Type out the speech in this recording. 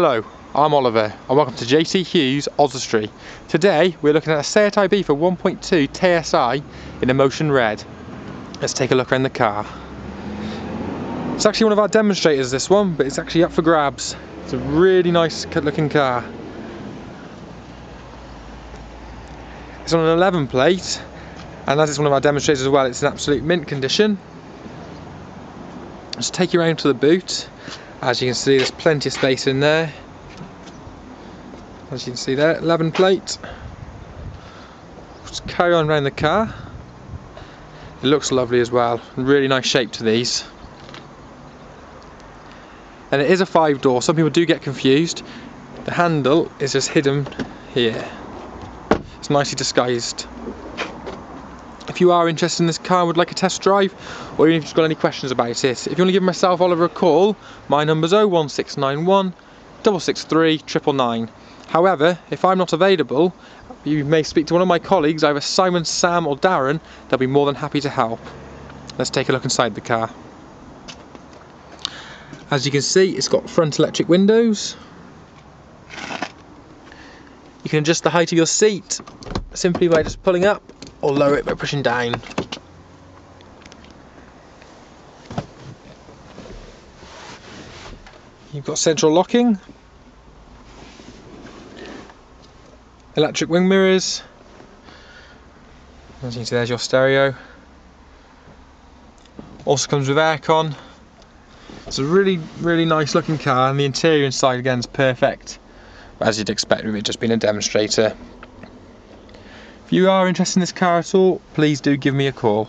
Hello, I'm Oliver and welcome to JT Hughes Oswestry. Today we're looking at a Seat Ibiza 1.2 TSI in Emotion Red. Let's take a look around the car. It's actually one of our demonstrators this one, but it's actually up for grabs. It's a really nice looking car. It's on an 11 plate and as it's one of our demonstrators as well, it's in absolute mint condition. Let's take you around to the boot. As you can see, there's plenty of space in there. As you can see there, 11 plate. Just carry on around the car. It looks lovely as well. Really nice shape to these. And it is a five door. Some people do get confused. The handle is just hidden here. It's nicely disguised. If you are interested in this car and would like a test drive, or even if you've got any questions about it, if you want to give myself, Oliver, a call, my number's 01691 663 999. However, if I'm not available, you may speak to one of my colleagues, either Simon, Sam or Darren, they'll be more than happy to help. Let's take a look inside the car. As you can see, it's got front electric windows. You can adjust the height of your seat simply by just pulling up or lower it by pushing down. You've got central locking, electric wing mirrors, as you can see there's your stereo. Also comes with aircon. It's a really, really nice looking car and the interior inside again is perfect, as you'd expect with it just being a demonstrator. If you are interested in this car at all, please do give me a call.